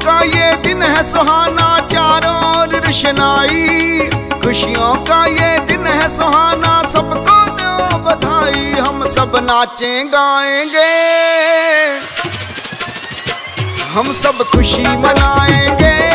दिन है सुहाना, चारों ओर रोशनाई। खुशियों का ये दिन है सुहाना, सबको दो बधाई। हम सब नाचे, गाएँगे। हम सब खुशी मनाएँगे।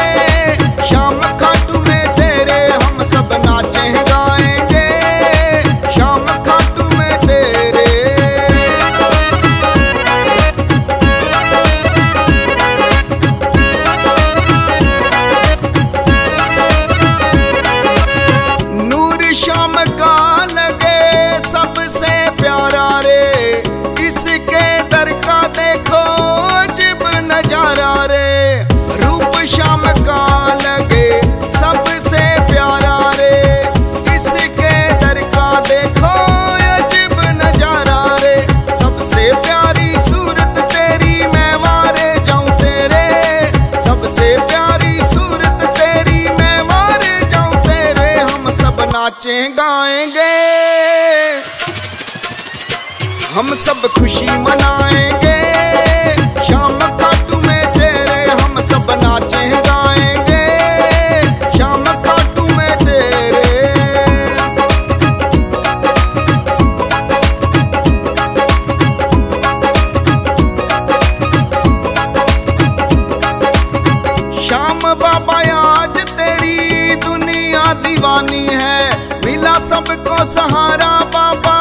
नाचें, गाएँगे। हम सब खुशी मनाएँगे। शाम खाटू में तेरे, हम सब नाचे, गाएँगे। शाम खाटू में तेरे। श्याम बाबा, आज तेरी दुनिया दीवानी सबको सहारा बाबा।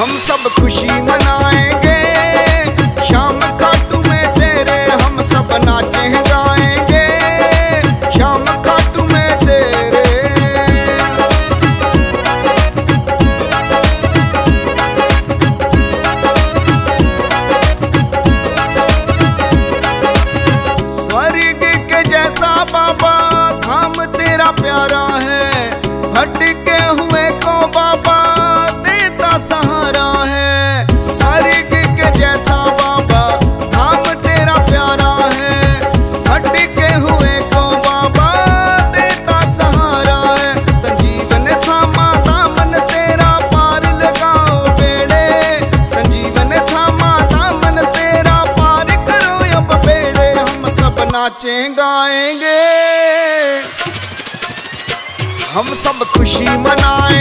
हम सब खुशी मनाएँगे। शाम का तुम्हें तेरे हम सब नाचें गाएँगे। शाम का तुम्हें तेरे। स्वर्ग के जैसा बाबा, धाम तेरा प्यारा है। भटके हुए को बाबा, देता सहारा नाचें गाएँगे हम सब खुशी मनाएँगे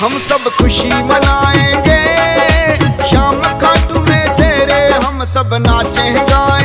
हम सब खुशी मनाएँगे। शाम खाटू में तेरे हम सब नाचे गाएँगे